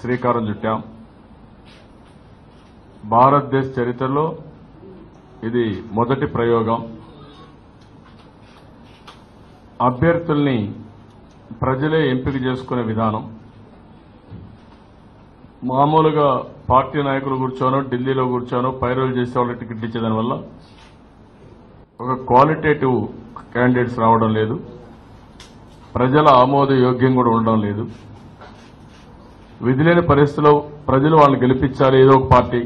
శ్రీకారం చుట్టాం. భారతదేశ చరిత్రలో ఇది మొదటి ప్రయోగం. అభ్యర్థుల్ని ప్రజలే ఎంపిక చేసుకునే విధానం. మామూలుగా పార్టీ నాయకులు కూర్చోనో ఢిల్లీలో కూర్చోనో పైరోలు చేసే వాళ్ళకి టికెట్ ఇచ్చేదాని వల్ల ఒక క్వాలిటేటివ్ క్యాండిడేట్స్ రావడం లేదు. ప్రజల ఆమోద యోగ్యం కూడా ఉండడం లేదు. విధిలేని పరిస్థితిలో ప్రజలు వాళ్ళని గెలిపించాలి ఏదో ఒక పార్టీ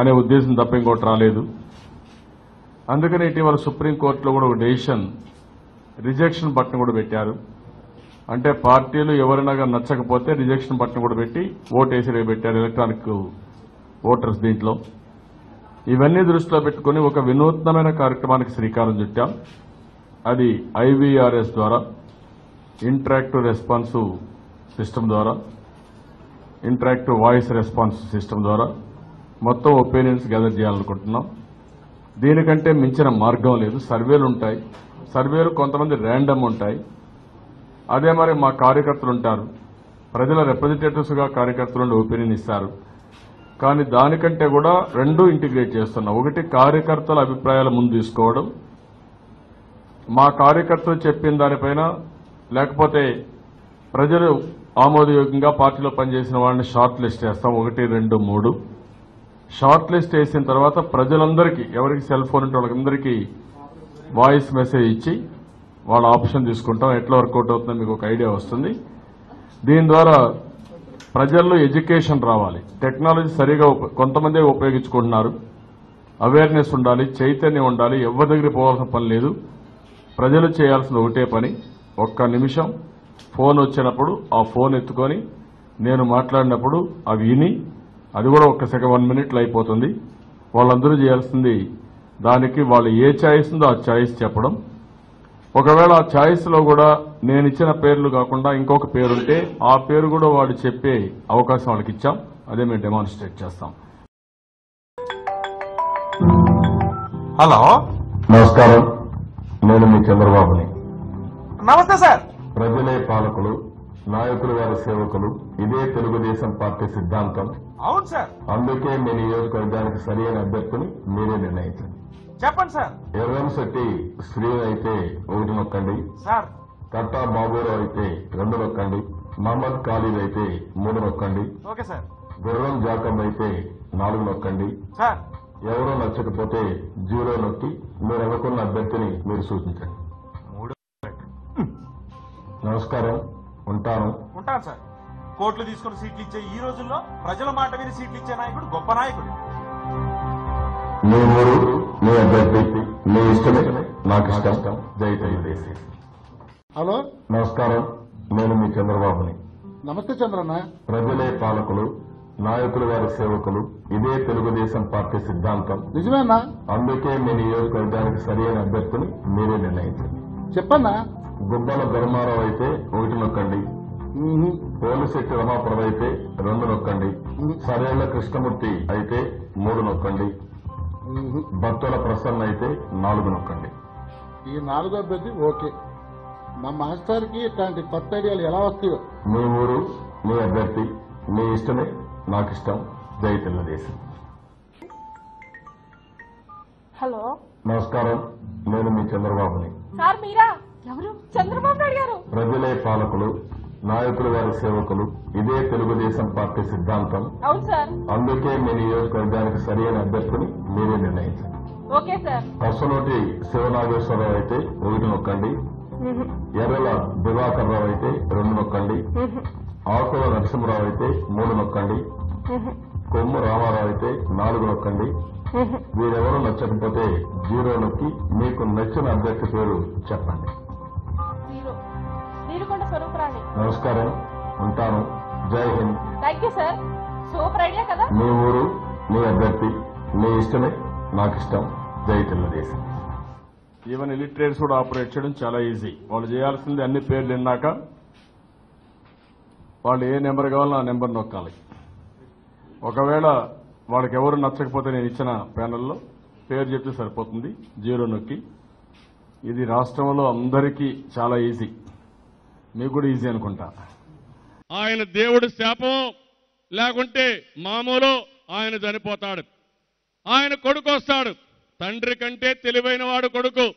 అనే ఉద్దేశం తప్ప ఇంకోటి రాలేదు. అందుకని ఇటీవల సుప్రీంకోర్టులో కూడా ఒక డెసిషన్ రిజెక్షన్ బటన్ కూడా పెట్టారు. అంటే పార్టీలు ఎవరైనా నచ్చకపోతే రిజెక్షన్ బటన్ కూడా పెట్టి ఓటు వేసి పెట్టారు ఎలక్ట్రానిక్ ఓటర్స్ దీంట్లో. ఇవన్నీ దృష్టిలో పెట్టుకుని ఒక వినూత్నమైన కార్యక్రమానికి శ్రీకారం చుట్టాం. అది ఐవీఆర్ఎస్ ద్వారా ఇంటరాక్టివ్ రెస్పాన్సివ్ సిస్టమ్ ద్వారా. ఇంటరాక్టివ్ వాయిస్ రెస్పాన్స్ సిస్టమ్ ద్వారా మొత్తం ఒపీనియన్స్ గ్యాదర్ చేయాలనుకుంటున్నాం. దీనికంటే మించిన మార్గం లేదు. సర్వేలు ఉంటాయి. సర్వేలు కొంతమంది ర్యాండమ్ ఉంటాయి. అదే మరి మా కార్యకర్తలు ఉంటారు. ప్రజల రిప్రజెంటేటివ్స్గా కార్యకర్తలు ఒపీనియన్ ఇస్తారు. కానీ దానికంటే కూడా రెండు ఇంటిగ్రేట్ చేస్తున్నాం. ఒకటి కార్యకర్తల అభిప్రాయాలు ముందు తీసుకోవడం. మా కార్యకర్తలు చెప్పిన దానిపైన లేకపోతే ప్రజలు ఆమోదయోగ్యంగా పార్టీలో పనిచేసిన వాళ్ళని షార్ట్ లిస్ట్ చేస్తాం. ఒకటి రెండు మూడు. షార్ట్ లిస్ట్ వేసిన తర్వాత ప్రజలందరికీ ఎవరికి సెల్ ఫోన్ ఉంటే వాళ్ళందరికీ వాయిస్ మెసేజ్ ఇచ్చి వాళ్ళ ఆప్షన్ తీసుకుంటాం. ఎట్లా వర్కౌట్ అవుతుందో మీకు ఒక ఐడియా వస్తుంది. దీని ద్వారా ప్రజల్లో ఎడ్యుకేషన్ రావాలి. టెక్నాలజీ సరిగా కొంతమందే ఉపయోగించుకుంటున్నారు. అవేర్నెస్ ఉండాలి చైతన్యం ఉండాలి. ఎవరి దగ్గర పోవాల్సిన పని లేదు. ప్రజలు చేయాల్సిన ఒకటే పని. ఒక్క నిమిషం. ఫోన్ వచ్చినప్పుడు ఆ ఫోన్ ఎత్తుకొని నేను మాట్లాడినప్పుడు అవి విని అది కూడా ఒక్క సెకండ్ వన్ మినిట్లో అయిపోతుంది. వాళ్ళందరూ చేయాల్సింది దానికి వాళ్ళు ఏ ఛాయిస్ ఉందో ఆ ఛాయిస్ చెప్పడం. ఒకవేళ ఆ ఛాయిస్లో కూడా నేను ఇచ్చిన పేర్లు కాకుండా ఇంకొక పేరుంటే ఆ పేరు కూడా వాడు చెప్పే అవకాశం వాళ్ళకి ఇచ్చాం. అదే మేము డెమాన్స్ట్రేట్ చేస్తాం. హలో? నమస్కారం. నేను మీ చంద్రబాబుని. నమస్తే సార్. ప్రజలే పాలకులు నాయకులు వారి సేవకులు ఇదే తెలుగుదేశం పార్టీ సిద్ధాంతం. అవును సార్. అందుకే మీ నియోజకవర్గానికి సరైన అభ్యర్థిని మీరే నిర్ణయించండి. చెప్పండి సార్. ఎర్రంశెట్టి శ్రీ అయితే ఒకటి నొక్కండి. సార్. కట్టా బాబురావు అయితే రెండు నొక్కండి. మహమ్మద్ ఖాళీద్ అయితే మూడు నొక్కండి. Okay sir. గుర్రం జాకబ్ అయితే నాలుగు నొక్కండి. సార్. ఎవరో నచ్చకపోతే జీరో నొక్కి మీరు అనుకున్న అభ్యర్థిని మీరు సూచించండి. నమస్కారం. ఉంటాను. ఉంటాను సార్. కోట్లు తీసుకుని సీట్లు ఇచ్చే ఈ రోజుల్లో ప్రజల మాట విని సీట్లు ఇచ్చే నాయకుడు గొప్ప నాయకుడు. మీ ఊరు మీ అభ్యర్థి మీ ఇష్టమే. నాకు ఇష్టం. జై తెలుగుదేశం హలో. నమస్కారం. నేను మీ చంద్రబాబుని. నమస్తే చంద్రన్న. ప్రజలే పాలకులు నాయకులు వారి సేవకులు. ఇదే తెలుగుదేశం పార్టీ సిద్ధాంతం. నిజమేనా? అందుకే మీ నియోజకవర్గానికి సరైన అభ్యర్థిని మీరే నిర్ణయించండి. చెప్పన్నా? గుబ్బల ధర్మారావు అయితే ఒకటి నొక్కండి. పోలిశెట్టి రమాపురం అయితే రెండు నొక్కండి. సరేళ్ళ కృష్ణమూర్తి అయితే మూడు నొక్కండి. భక్తుల ప్రసన్న అయితే నాలుగు నొక్కండి. ఈ నాలుగో అభ్యర్థి ఓకే. మా మాస్టర్కి ఇట్లాంటి కొత్త ఐడియాలు ఎలా వస్తాయో? మీ ఊరు మీ అభ్యర్థి మీ ఇష్టమే నాకు ఇష్టం. జై తెలుగుదేశం. హలో. నమస్కారం. నేను మీ చంద్రబాబుని. సార్ మీరా? ఎవరు? చంద్రబాబు నాయుడు గారు. ప్రజలే పాలకులు నాయకులు వారి సేవకులు. ఇదే తెలుగుదేశం పార్టీ సిద్ధాంతం. అవును సార్. అందుకే మీ నియోజకవర్గానికి సరైన అభ్యర్థిని మీరే నిర్ణయించండి ఓకే సార్. కసనోటి శివనాగేశ్వరరావు అయితే ఒకటి నొక్కండి. ఎర్రల దివాకర్ రావు అయితే రెండు నొక్కండి. ఆకుల నరసింహరావు అయితే మూడు నొక్కండి. కొమ్ము రామారావు అయితే నాలుగు నొక్కండి. వీరెవరూ నచ్చకపోతే జీరో నొక్కి మీకు నచ్చిన అభ్యర్థి పేరు చెప్పండి. నీరుకొండ స్వరూపరాణి నమస్కారం. ఉంటాను. జై Hind. Thank you sir super idea కదా? మీ ఊరు మీ అభ్యర్థి మీ ఇష్టమే నాకు ఇష్టం జై తెలుగుదేశం. ఈవెన్ ఇలిటరేట్స్ కూడా ఆపరేట్ చేయడం చాలా ఈజీ వాళ్ళు చేయాల్సింది అన్ని పేర్లు విన్నాక వాళ్ళు ఏ నెంబర్ కావాలో ఆ నెంబర్ నొక్కాలి. ఒకవేళ వాళ్ళకి ఎవరు నచ్చకపోతే నేను ఇచ్చిన ప్యానల్లో పేరు చెప్తే సరిపోతుంది. జీరో నొక్కి. ఇది రాష్ట్రంలో అందరికీ చాలా ఈజీ మీకు కూడా ఈజీ అనుకుంటా. ఆయన దేవుడు శాపం లేకుంటే మామూలు ఆయన చనిపోతాడు. ఆయన కొడుకు వస్తాడు. తండ్రి కంటే తెలివైన వాడు కొడుకు.